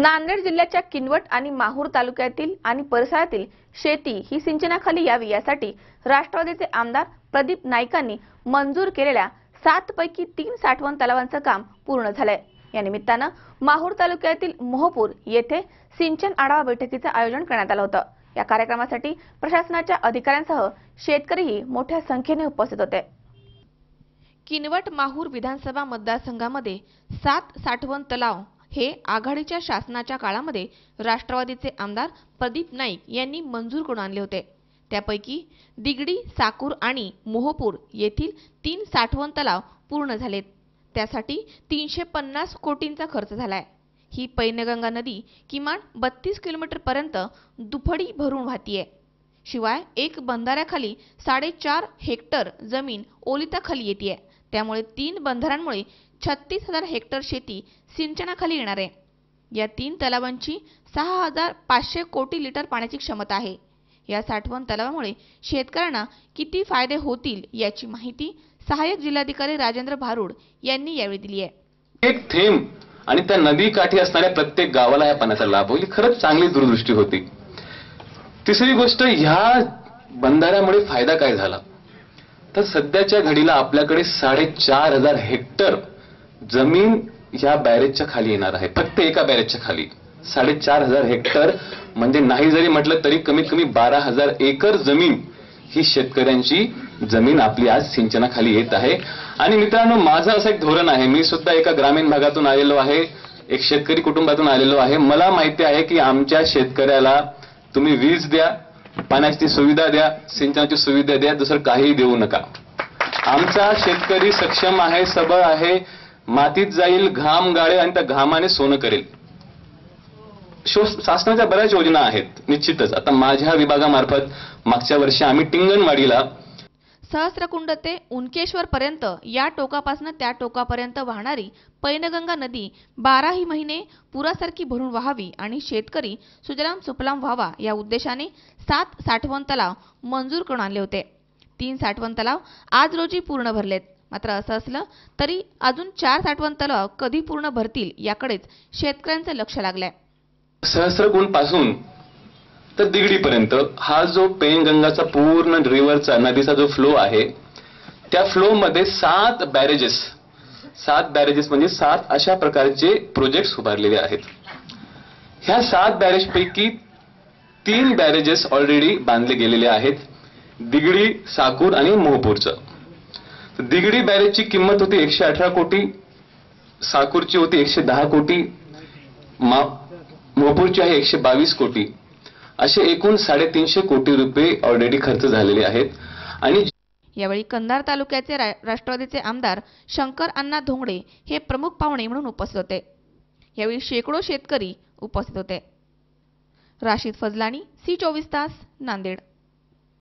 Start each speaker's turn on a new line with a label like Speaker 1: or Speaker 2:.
Speaker 1: नांदेड जिल्ह्याच्या किनवट आणि माहूर तालुक्यातील आणि परिसरातील शेती ही सिंचनाखाली यावी यासाठी राष्ट्रवादीचे आमदार प्रदीप नाईकांनी मंजूर केलेल्या सात पैकी तीन साठवण तलावांचं काम पूर्ण झालंय. या निमित्तानं माहूर तालुक्यातील मोहपूर येथे सिंचन आढावा बैठकीचं आयोजन करण्यात आलं होतं. या कार्यक्रमासाठी प्रशासनाच्या अधिकाऱ्यांसह शेतकरीही मोठ्या संख्येने उपस्थित होते. किनवट माहूर विधानसभा मतदारसंघामध्ये सात साठवण तलाव हे आघाडीच्या शासनाच्या काळामध्ये राष्ट्रवादीचे आमदार प्रदीप नाईक यांनी मंजूर करून आणले होते. त्यापैकी दिगडी साकूर आणि मोहपूर येथील तीन साठवण तलाव पूर्ण झालेत. त्यासाठी तीनशे पन्नास कोटींचा खर्च झालाय. ही पैनगंगा नदी किमान बत्तीस किलोमीटरपर्यंत दुफडी भरून वाहतीये. शिवाय एक बंधाऱ्याखाली साडेचार हेक्टर जमीन ओलिताखाली येते त्यामुळे तीन बंधाऱ्यांमुळे छत्तीस हजार हेक्टर शेती सिंचनाखाली येणार आहे. या तीन तलावांची सहा हजार पाचशे कोटी लिटर पाण्याची क्षमता आहे. या साठवण तलावामुळे शेतकऱ्यांना किती फायदे होतील याची माहिती सहाय्यक जिल्हाधिकारी राजेंद्र भारूड यांनी यावेळी दिली आहे.
Speaker 2: एक थेंब आणि त्या नदी काठी असणाऱ्या प्रत्येक गावाला या पाण्याचा लाभ होईल. खरंच चांगली दूरदृष्टी होती. तिसरी गोष्ट ह्या बंधाऱ्यामुळे फायदा काय झाला? तर सध्याच्या घडीला आपल्याकडे साडेचार हजार हेक्टर जमीन ह्या बॅरेजच्या खाली येणार आहे. फक्त एका बॅरेजच्या खाली. साडेचार हजार हेक्टर म्हणजे नाही जरी म्हटलं तरी कमीत कमी बारा हजार एकर जमीन ही शेतकऱ्यांची जमीन आपली आज सिंचनाखाली येत आहे. आणि मित्रांनो माझं असं एक धोरण आहे. मी सुद्धा एका ग्रामीण भागातून आलेलो आहे. एक शेतकरी कुटुंबातून आलेलो आहे. मला माहिती आहे की आमच्या शेतकऱ्याला तुम्ही वीज द्या पाण्याची सुविधा द्या सिंचनाची सुविधा द्या दुसरं काही देऊ नका. आमचा शेतकरी सक्षम आहे सबळ आहे. मातीत जाईल घाम गाळे आणि त्या घामाने सोनं करेल. शासनाच्या बऱ्याच योजना आहेत निश्चितच. आता माझ्या विभागामार्फत मागच्या वर्षी आम्ही टिंगणवाडीला
Speaker 1: सहस्रकुंड ते उनकेश्वर पर्यंत या टोकापासून त्या टोकापर्यंत वाहणारी पैनगंगा नदी बाराही महिने पुरासारखी भरून वाहावी आणि शेतकरी सुजलाम सुफलाम व्हावा या उद्देशाने सात साठवण तलाव मंजूर करून आणले होते. तीन साठवण तलाव आज रोजी पूर्ण भरलेत. मात्र असं असलं तरी अजून चार साठवण तलाव कधी पूर्ण भरतील याकडेच शेतकऱ्यांचं लक्ष लागलंय.
Speaker 2: सहस्रगुणपासून तर दिगडीपर्यंत हा जो पेनगंगाचा पूर्ण रिव्हरचा नदीचा जो फ्लो आहे त्या फ्लो मध्ये सात बॅरेजेस सात बॅरेजेस म्हणजे सात अशा प्रकारचे प्रोजेक्ट्स उभारलेले आहेत. ह्या सात बॅरेज पैकी तीन बॅरेजेस ऑलरेडी बांधले गेलेले आहेत दिगडी साकूर आणि मोहपूरचं. दिगडी बॅरेजची किंमत होती एकशे अठरा कोटी साकूरची होती एकशे दहा कोटी मा आहे एकशे बावीस कोटी. असे एकूण साडेतीनशे कोटी रुपये ऑलरेडी खर्च झालेले आहेत. आणि
Speaker 1: यावेळी कंधार तालुक्याचे राष्ट्रवादीचे आमदार शंकर अण्णा धोंगडे हे प्रमुख पाहुणे म्हणून उपस्थित होते. यावेळी शेकडो शेतकरी उपस्थित होते. राशीद फजलानी सी चोवीस तास नांदेड.